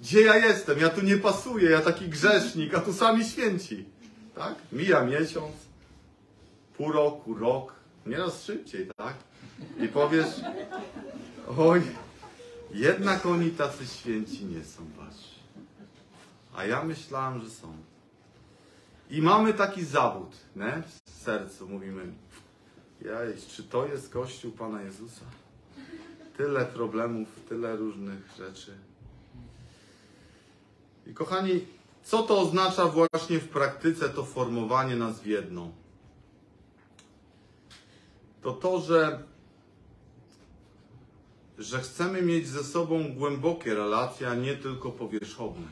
Gdzie ja jestem? Ja tu nie pasuję, ja taki grzesznik, a tu sami święci. Tak? Mija miesiąc, pół roku, rok, nieraz szybciej, tak? I powiesz, oj, jednak oni tacy święci nie są, patrz. A ja myślałem, że są. I mamy taki zawód, nie? W sercu mówimy, jaj, czy to jest Kościół Pana Jezusa? Tyle problemów, tyle różnych rzeczy. I kochani, co to oznacza właśnie w praktyce to formowanie nas w jedno? To to, że, że chcemy mieć ze sobą głębokie relacje, a nie tylko powierzchowne.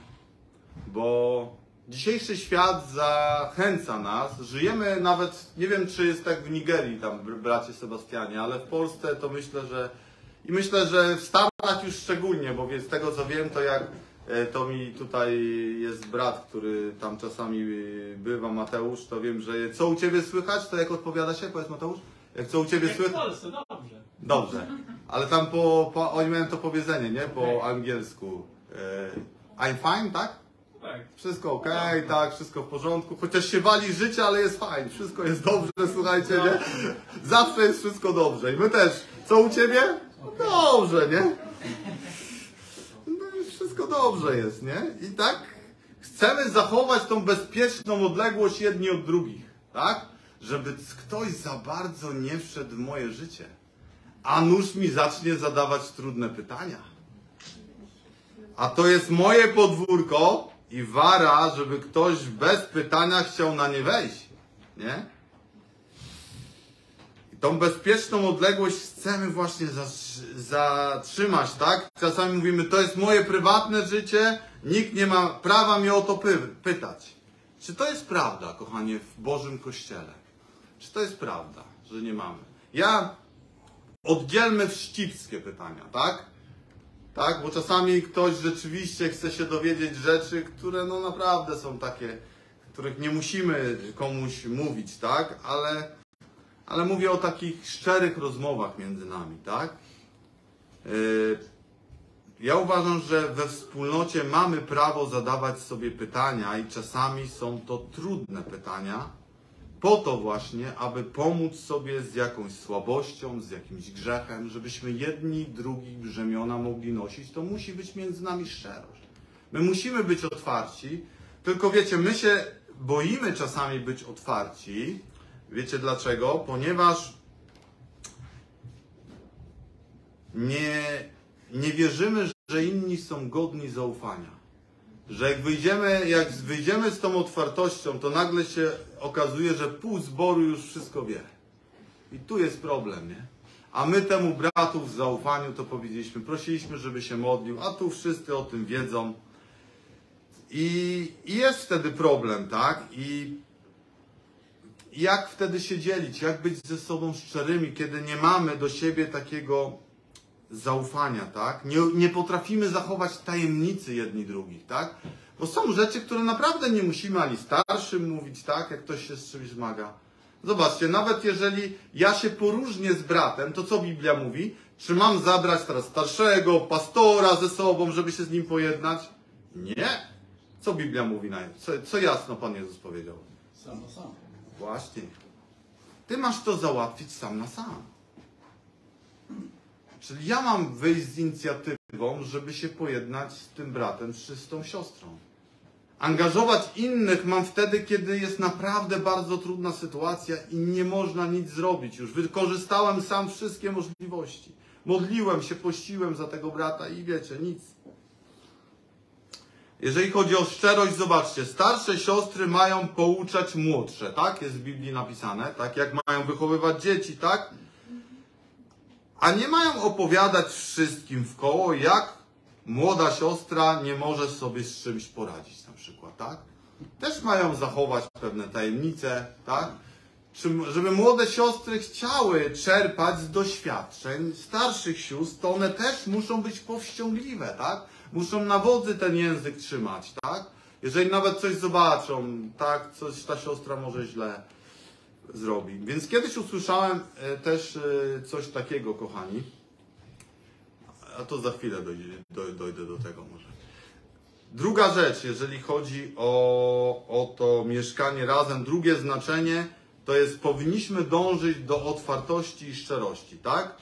Bo dzisiejszy świat zachęca nas. Żyjemy nawet, nie wiem czy jest tak w Nigerii, tam bracie Sebastianie, ale w Polsce to myślę, że i myślę, że w Stanach już szczególnie, bo z tego co wiem, to jak e, to mi tutaj jest brat, który tam czasami e, bywa, Mateusz, to wiem, że co u Ciebie słychać, to jak odpowiada się, powiedz Mateusz? Jak co u Ciebie Jak w słychać? Polsce, dobrze. Dobrze. Ale tam po, po oni mają to powiedzenie, nie? Po angielsku. E, I'm fine, tak? Tak. Wszystko ok, tak, wszystko w porządku. Chociaż się wali życie, ale jest fajnie. Wszystko jest dobrze, słuchajcie, nie? Zawsze jest wszystko dobrze. I my też. Co u ciebie? Dobrze, nie? No wszystko dobrze jest, nie? I tak chcemy zachować tą bezpieczną odległość jedni od drugich, tak? Żeby ktoś za bardzo nie wszedł w moje życie. A nóż mi zacznie zadawać trudne pytania. A to jest moje podwórko i wara, żeby ktoś bez pytania chciał na nie wejść. Nie? I tą bezpieczną odległość chcemy właśnie zatrzy- zatrzymać, tak? Czasami mówimy, to jest moje prywatne życie, nikt nie ma prawa mnie o to py- pytać. Czy to jest prawda, kochanie, w Bożym Kościele? Czy to jest prawda, że nie mamy? Ja oddzielmy wścibskie pytania, tak? Tak, bo czasami ktoś rzeczywiście chce się dowiedzieć rzeczy, które no naprawdę są takie, których nie musimy komuś mówić, tak? Ale, ale mówię o takich szczerych rozmowach między nami, tak? Yy, ja uważam, że we wspólnocie mamy prawo zadawać sobie pytania i czasami są to trudne pytania, po to właśnie, aby pomóc sobie z jakąś słabością, z jakimś grzechem, żebyśmy jedni drugich brzemiona mogli nosić, to musi być między nami szczerość. My musimy być otwarci, tylko wiecie, my się boimy czasami być otwarci. Wiecie dlaczego? Ponieważ nie, nie wierzymy, że inni są godni zaufania że jak wyjdziemy, jak wyjdziemy z tą otwartością, to nagle się okazuje, że pół zboru już wszystko wie. I tu jest problem, nie? A my temu bratu w zaufaniu to powiedzieliśmy, prosiliśmy, żeby się modlił, a tu wszyscy o tym wiedzą. I, i jest wtedy problem, tak? I jak wtedy się dzielić? Jak być ze sobą szczerymi, kiedy nie mamy do siebie takiego zaufania, tak? Nie, nie potrafimy zachować tajemnicy jedni drugich, tak? Bo są rzeczy, które naprawdę nie musimy ani starszym mówić, tak? Jak ktoś się z czymś zmaga. Zobaczcie, nawet jeżeli ja się poróżnię z bratem, to co Biblia mówi? Czy mam zabrać teraz starszego, pastora ze sobą, żeby się z nim pojednać? Nie. Co Biblia mówi na co, co jasno Pan Jezus powiedział? Sam na sam. Właśnie. Ty masz to załatwić sam na sam. Czyli ja mam wyjść z inicjatywą, żeby się pojednać z tym bratem czy z tą siostrą. Angażować innych mam wtedy, kiedy jest naprawdę bardzo trudna sytuacja i nie można nic zrobić już. Wykorzystałem sam wszystkie możliwości. Modliłem się, pościłem za tego brata i wiecie, nic. Jeżeli chodzi o szczerość, zobaczcie, starsze siostry mają pouczać młodsze, tak? Jest w Biblii napisane, tak? Jak mają wychowywać dzieci, tak? A nie mają opowiadać wszystkim w koło, jak młoda siostra nie może sobie z czymś poradzić, na przykład, tak? Też mają zachować pewne tajemnice, tak? Żeby młode siostry chciały czerpać z doświadczeń starszych sióstr, to one też muszą być powściągliwe, tak? Muszą na wodzy ten język trzymać, tak? Jeżeli nawet coś zobaczą, tak, coś ta siostra może źle zrobi. Więc kiedyś usłyszałem e, też e, coś takiego, kochani. A to za chwilę dojdzie, doj- dojdę do tego może. Druga rzecz, jeżeli chodzi o, o to mieszkanie razem, drugie znaczenie to jest powinniśmy dążyć do otwartości i szczerości, tak?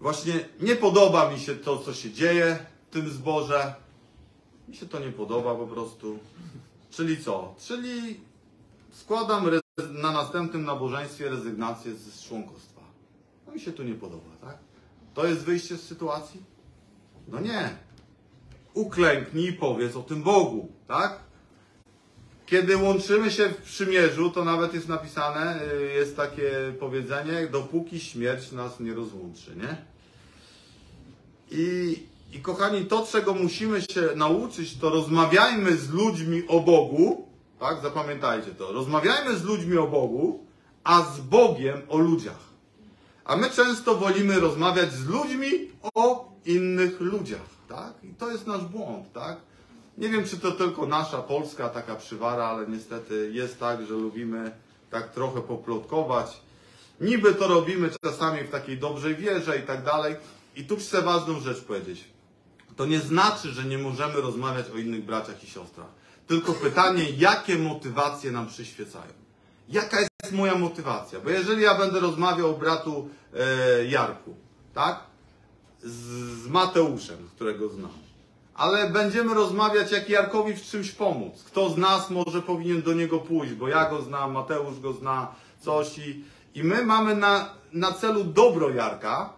Właśnie nie podoba mi się to, co się dzieje w tym zborze. Mi się to nie podoba po prostu. Czyli co? Czyli składam na następnym nabożeństwie rezygnację z członkostwa. Mi się to nie podoba, tak? To jest wyjście z sytuacji? No nie. Uklęknij i powiedz o tym Bogu, tak? Kiedy łączymy się w przymierzu, to nawet jest napisane, y, jest takie powiedzenie, dopóki śmierć nas nie rozłączy, nie? I, I kochani, to czego musimy się nauczyć, to rozmawiajmy z ludźmi o Bogu, tak? Zapamiętajcie to. Rozmawiajmy z ludźmi o Bogu, a z Bogiem o ludziach. A my często wolimy rozmawiać z ludźmi o innych ludziach, tak? I to jest nasz błąd, tak? Nie wiem, czy to tylko nasza polska taka przywara, ale niestety jest tak, że lubimy tak trochę poplotkować. Niby to robimy czasami w takiej dobrej wierze i tak dalej. I tu chcę ważną rzecz powiedzieć. To nie znaczy, że nie możemy rozmawiać o innych braciach i siostrach. Tylko pytanie, jakie motywacje nam przyświecają. Jaka jest moja motywacja? Bo jeżeli ja będę rozmawiał o bratu e, Jarku, tak? Z, z Mateuszem, którego znam. Ale będziemy rozmawiać, jak Jarkowi w czymś pomóc. Kto z nas może powinien do niego pójść, bo ja go znam, Mateusz go zna, coś i, i my mamy na, na celu dobro Jarka,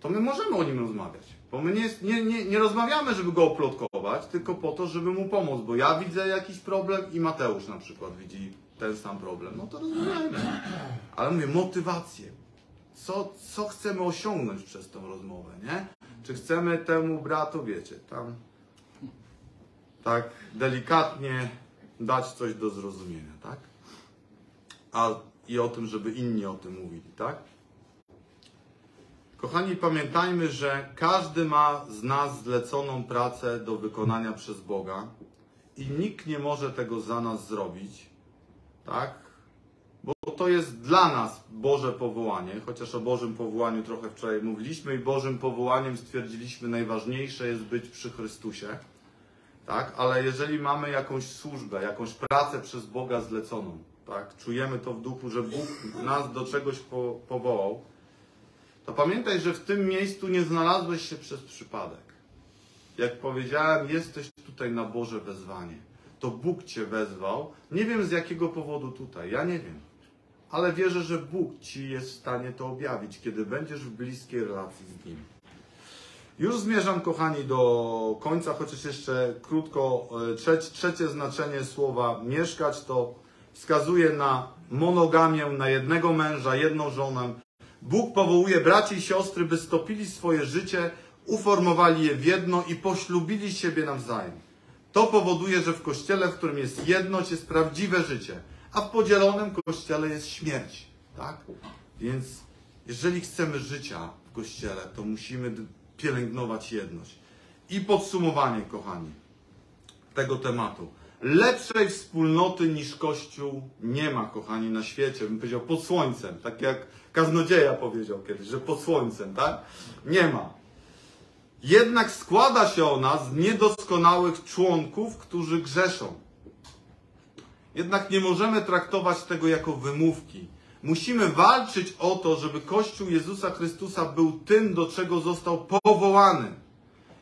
to my możemy o nim rozmawiać. Bo my nie, nie, nie, nie rozmawiamy, żeby go oplotkować, tylko po to, żeby mu pomóc. Bo ja widzę jakiś problem i Mateusz na przykład widzi ten sam problem. No to rozmawiajmy. Ale mówię, motywację. Co, co chcemy osiągnąć przez tą rozmowę, nie? Czy chcemy temu bratu, wiecie, tam tak delikatnie dać coś do zrozumienia, tak? A i o tym, żeby inni o tym mówili, tak? Kochani, pamiętajmy, że każdy ma z nas zleconą pracę do wykonania przez Boga i nikt nie może tego za nas zrobić, tak? Bo to jest dla nas Boże powołanie, chociaż o Bożym powołaniu trochę wczoraj mówiliśmy i Bożym powołaniem stwierdziliśmy najważniejsze jest być przy Chrystusie, tak? Ale jeżeli mamy jakąś służbę, jakąś pracę przez Boga zleconą, tak? Czujemy to w duchu, że Bóg nas do czegoś po, powołał, to pamiętaj, że w tym miejscu nie znalazłeś się przez przypadek. Jak powiedziałem, jesteś tutaj na Boże wezwanie. To Bóg Cię wezwał. Nie wiem z jakiego powodu tutaj, ja nie wiem. Ale wierzę, że Bóg Ci jest w stanie to objawić, kiedy będziesz w bliskiej relacji z Nim. Już zmierzam, kochani, do końca, chociaż jeszcze krótko. e, Trzecie, trzecie znaczenie słowa mieszkać to wskazuje na monogamię, na jednego męża, jedną żonę. Bóg powołuje braci i siostry, by stopili swoje życie, uformowali je w jedno i poślubili siebie nawzajem. To powoduje, że w kościele, w którym jest jedność, jest prawdziwe życie, a w podzielonym kościele jest śmierć. Tak? Więc jeżeli chcemy życia w kościele, to musimy pielęgnować jedność. I podsumowanie, kochani, tego tematu. Lepszej wspólnoty niż Kościół nie ma, kochani, na świecie. Bym powiedział pod słońcem, tak jak kaznodzieja powiedział kiedyś, że pod słońcem, tak? Nie ma. Jednak składa się ona z niedoskonałych członków, którzy grzeszą. Jednak nie możemy traktować tego jako wymówki. Musimy walczyć o to, żeby Kościół Jezusa Chrystusa był tym, do czego został powołany.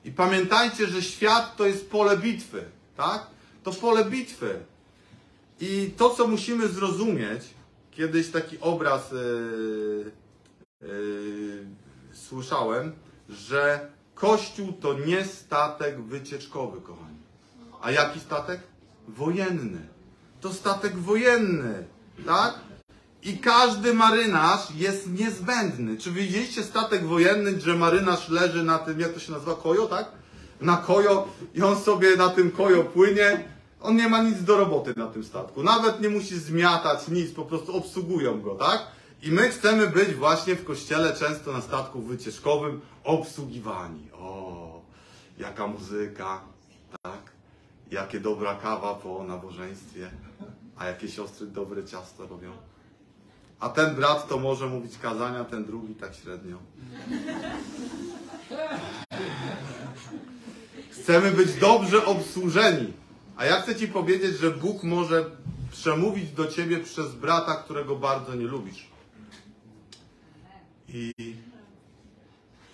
I pamiętajcie, że świat to jest pole bitwy, tak? To pole bitwy. I to, co musimy zrozumieć, kiedyś taki obraz yy, yy, słyszałem, że Kościół to nie statek wycieczkowy, kochani. A jaki statek? Wojenny. To statek wojenny, tak? I każdy marynarz jest niezbędny. Czy widzieliście statek wojenny, że marynarz leży na tym, jak to się nazywa, kojo, tak? Na kojo i on sobie na tym kojo płynie. On nie ma nic do roboty na tym statku. Nawet nie musi zmiatać nic, po prostu obsługują go, tak? I my chcemy być właśnie w kościele, często na statku wycieczkowym, obsługiwani. O, jaka muzyka, tak? Jakie dobra kawa po nabożeństwie, a jakie siostry dobre ciasto robią. A ten brat to może mówić kazania, ten drugi tak średnio. Chcemy być dobrze obsłużeni. A ja chcę Ci powiedzieć, że Bóg może przemówić do Ciebie przez brata, którego bardzo nie lubisz. I,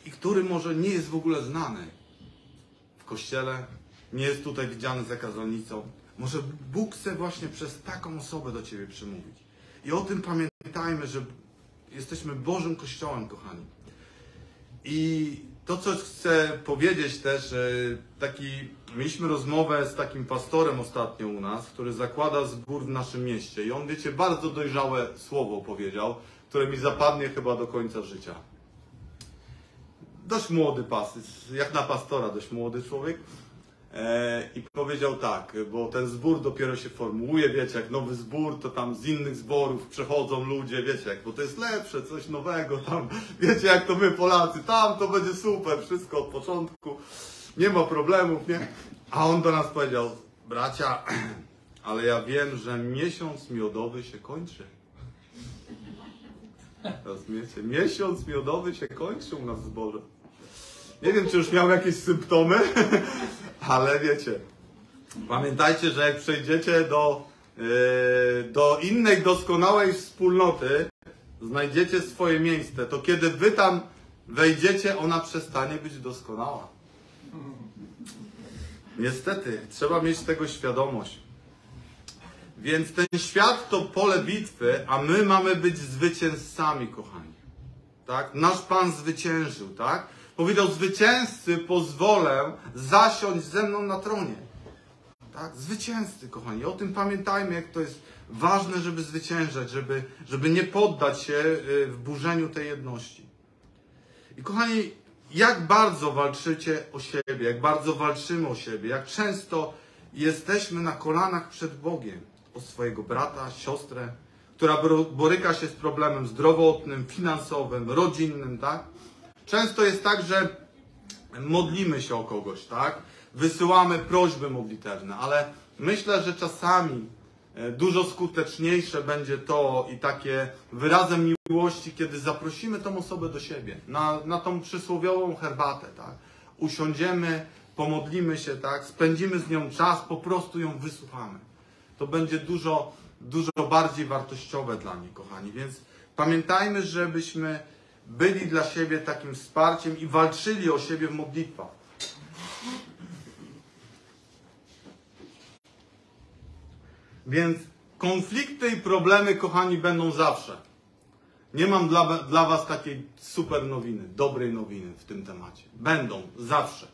I który może nie jest w ogóle znany w kościele, nie jest tutaj widziany za kazalnicą. Może Bóg chce właśnie przez taką osobę do Ciebie przemówić. I o tym pamiętajmy, że jesteśmy Bożym Kościołem, kochani. I to, co chcę powiedzieć też, taki, mieliśmy rozmowę z takim pastorem ostatnio u nas, który zakłada zbór w naszym mieście. I on, wiecie, bardzo dojrzałe słowo powiedział, które mi zapadnie chyba do końca życia. Dość młody pastor, jak na pastora, dość młody człowiek. E, I powiedział tak, bo ten zbór dopiero się formułuje, wiecie, jak nowy zbór, to tam z innych zborów przechodzą ludzie, wiecie, jak, bo to jest lepsze, coś nowego, tam, (laughs) wiecie, jak to my Polacy, tam to będzie super, wszystko od początku, nie ma problemów, nie? A on do nas powiedział, bracia, (clears throat) ale ja wiem, że miesiąc miodowy się kończy. Rozumiecie? Miesiąc miodowy się kończy u nas w zborze. Nie wiem, czy już miał jakieś symptomy, (laughs) ale wiecie, pamiętajcie, że jak przejdziecie do, yy, do innej doskonałej wspólnoty, znajdziecie swoje miejsce, to kiedy wy tam wejdziecie, ona przestanie być doskonała. Niestety, trzeba mieć tego świadomość. Więc ten świat to pole bitwy, a my mamy być zwycięzcami, kochani. Tak? Nasz Pan zwyciężył, tak? Powiedział, zwycięzcy pozwolę zasiąść ze mną na tronie. Tak? Zwycięzcy, kochani. O tym pamiętajmy, jak to jest ważne, żeby zwyciężać, żeby, żeby nie poddać się y, w burzeniu tej jedności. I kochani, jak bardzo walczycie o siebie, jak bardzo walczymy o siebie, jak często jesteśmy na kolanach przed Bogiem o swojego brata, siostrę, która boryka się z problemem zdrowotnym, finansowym, rodzinnym, tak? Często jest tak, że modlimy się o kogoś, tak? Wysyłamy prośby modlitewne, ale myślę, że czasami e, dużo skuteczniejsze będzie to i takie wyrazem miłości, kiedy zaprosimy tą osobę do siebie na, na tą przysłowiową herbatę, tak? Usiądziemy, pomodlimy się, tak? Spędzimy z nią czas, po prostu ją wysłuchamy. To będzie dużo, dużo bardziej wartościowe dla niej, kochani. Więc pamiętajmy, żebyśmy byli dla siebie takim wsparciem i walczyli o siebie w modlitwach. Więc konflikty i problemy, kochani, będą zawsze. Nie mam dla, dla Was takiej super nowiny, dobrej nowiny w tym temacie. Będą zawsze.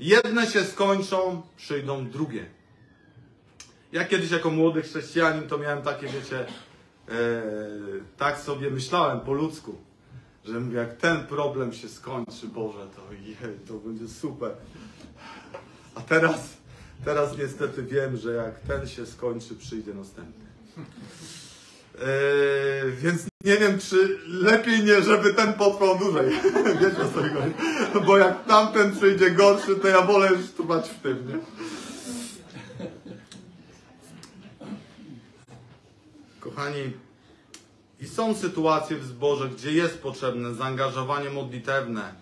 Jedne się skończą, przyjdą drugie. Ja kiedyś jako młody chrześcijanin to miałem takie, wiecie, e, tak sobie myślałem po ludzku że mówię, jak ten problem się skończy, Boże, to jej, to będzie super. A teraz, teraz niestety wiem, że jak ten się skończy, przyjdzie następny. Yy, więc nie wiem, czy lepiej nie, żeby ten potrwał dłużej. (laughs) Wiecie o co chodzi? Bo jak tamten przyjdzie gorszy, to ja wolę już trwać w tym, nie? Kochani, i są sytuacje w zborze, gdzie jest potrzebne zaangażowanie modlitewne.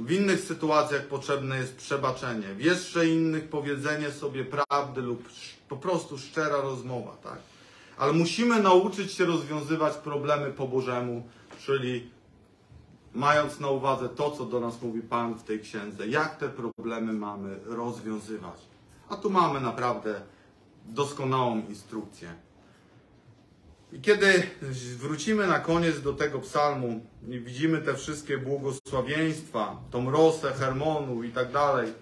W innych sytuacjach potrzebne jest przebaczenie. W jeszcze innych powiedzenie sobie prawdy lub po prostu szczera rozmowa, tak? Ale musimy nauczyć się rozwiązywać problemy po Bożemu, czyli mając na uwadze to, co do nas mówi Pan w tej księdze, jak te problemy mamy rozwiązywać. A tu mamy naprawdę doskonałą instrukcję. I kiedy wrócimy na koniec do tego psalmu i widzimy te wszystkie błogosławieństwa, tą rosę Hermonu i tak dalej,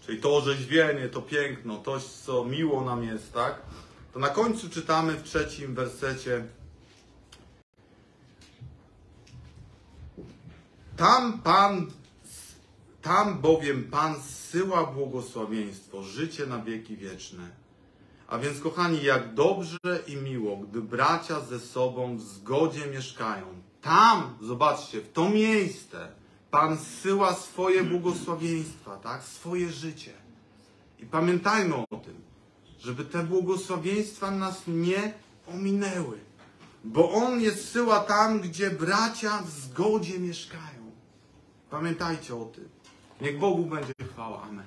czyli to orzeźwienie, to piękno, to, co miło nam jest, tak? To na końcu czytamy w trzecim wersecie Tam Pan, tam bowiem Pan zsyła błogosławieństwo, życie na wieki wieczne. A więc, kochani, jak dobrze i miło, gdy bracia ze sobą w zgodzie mieszkają. Tam, zobaczcie, w to miejsce Pan zsyła swoje błogosławieństwa, tak? Swoje życie. I pamiętajmy o tym, żeby te błogosławieństwa nas nie ominęły. Bo On je zsyła tam, gdzie bracia w zgodzie mieszkają. Pamiętajcie o tym. Niech Bogu będzie chwała. Amen.